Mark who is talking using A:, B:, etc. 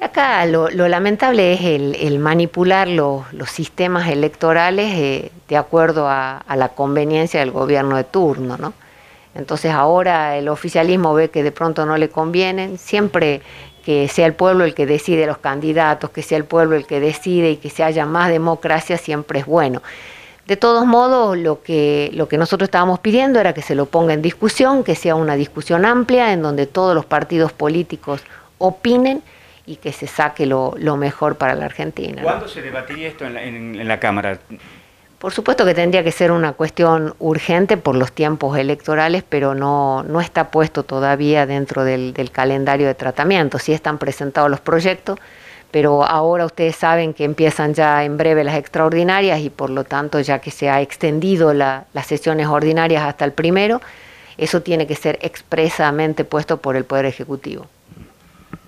A: Acá lo, lamentable es el, manipular los sistemas electorales eh, de acuerdo a, la conveniencia del gobierno de turno, ¿no? Entonces ahora el oficialismo ve que de pronto no le convienen, siempre que sea el pueblo el que decide los candidatos, que sea el pueblo el que decide y que se haya más democracia siempre es bueno. De todos modos, lo que, lo que nosotros estábamos pidiendo era que se lo ponga en discusión, que sea una discusión amplia en donde todos los partidos políticos opinen y que se saque lo, mejor para la Argentina.
B: ¿Cuándo se debatiría esto en la, Cámara?
A: Por supuesto que tendría que ser una cuestión urgente por los tiempos electorales, pero no, no está puesto todavía dentro del, del, calendario de tratamiento. Sí están presentados los proyectos, pero ahora ustedes saben que empiezan ya en breve las extraordinarias y por lo tanto ya que se ha extendido las sesiones ordinarias hasta el primero, eso tiene que ser expresamente puesto por el Poder Ejecutivo.